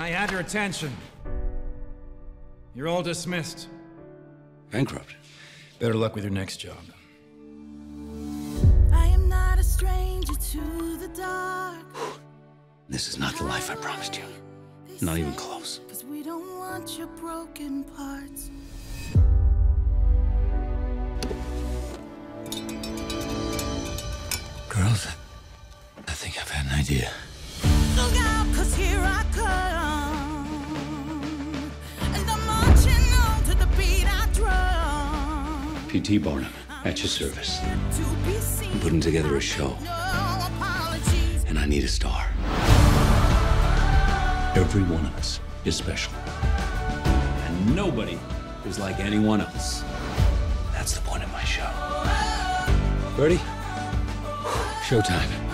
I had your attention. You're all dismissed. Bankrupt. Better luck with your next job. I am not a stranger to the dark. This is not the life I promised you. Not even close. Cause we don't want your broken parts. Girls, I think I've had an idea. P.T. Barnum, at your service. To be seen. I'm putting together a show, and I need a star. Every one of us is special. And nobody is like anyone else. That's the point of my show. Ready? Showtime.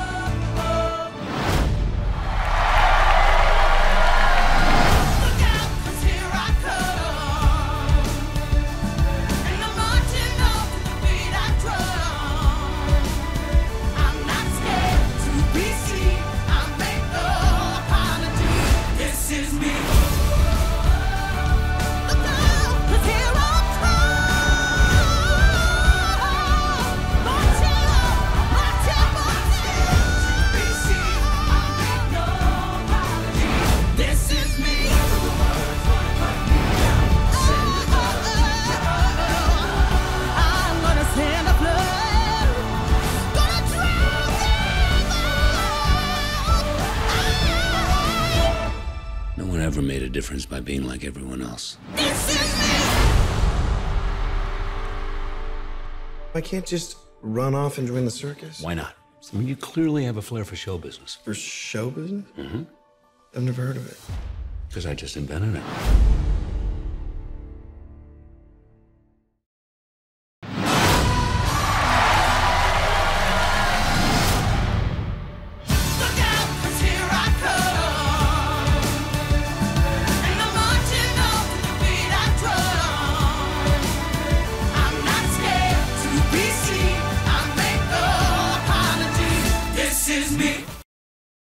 No one ever made a difference by being like everyone else. This is me. I can't just run off and join the circus. Why not? I mean, you clearly have a flair for show business. For show business? Mm-hmm. I've never heard of it. Because I just invented it.